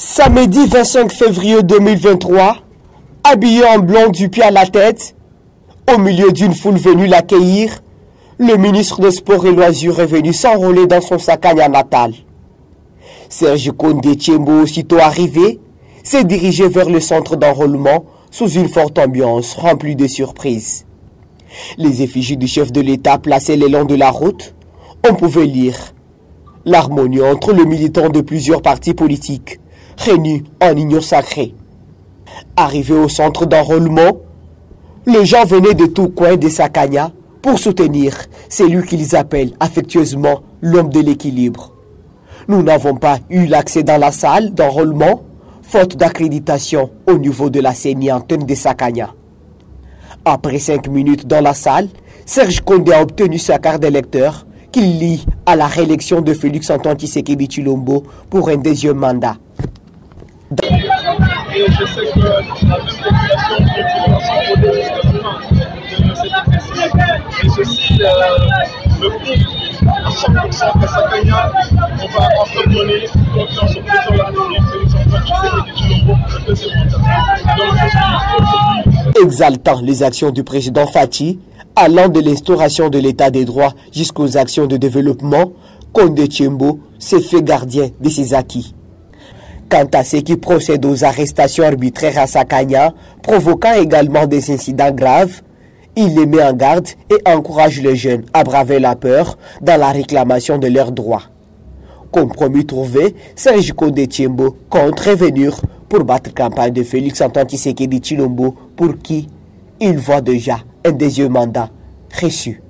Samedi 25 février 2023, habillé en blanc du pied à la tête, au milieu d'une foule venue l'accueillir, le ministre des Sports et Loisirs est venu s'enrôler dans son sacagna natal. Serge Condé Tchembo, aussitôt arrivé, s'est dirigé vers le centre d'enrôlement sous une forte ambiance remplie de surprises. Les effigies du chef de l'État placées le long de la route, on pouvait lire l'harmonie entre les militants de plusieurs partis politiques, réunis en union sacrée. Arrivé au centre d'enrôlement, les gens venaient de tous coins de Sakanya pour soutenir celui qu'ils appellent affectueusement l'homme de l'équilibre. Nous n'avons pas eu l'accès dans la salle d'enrôlement, faute d'accréditation au niveau de la antenne de Sakanya. Après cinq minutes dans la salle, Serge Condé a obtenu sa carte d'électeur qu'il lie à la réélection de Félix Antoine Tshisekedi Chilombo pour un deuxième mandat. Et je sais que la même population continue à s'enrôler jusqu'à la de cet exercice. Et ceci euh, me prouve à 100% qu'à Sakanya, on va enfin donner confiance au président de la République, Félix Antoine Tshisekedi Chilombo pour le deuxième mandat. Donc je suis exaltant les actions du président Fati, allant de l'instauration de l'état des droits jusqu'aux actions de développement, Condé Tchembo s'est fait gardien de ses acquis. Quant à ceux qui procèdent aux arrestations arbitraires à Sakanya, provoquant également des incidents graves, il les met en garde et encourage les jeunes à braver la peur dans la réclamation de leurs droits. Compromis trouvé, Serge Condé Tchembo compte revenir pour battre campagne de Félix Antoine Tshisekedi Chilombo pour qui il voit déjà un deuxième mandat reçu.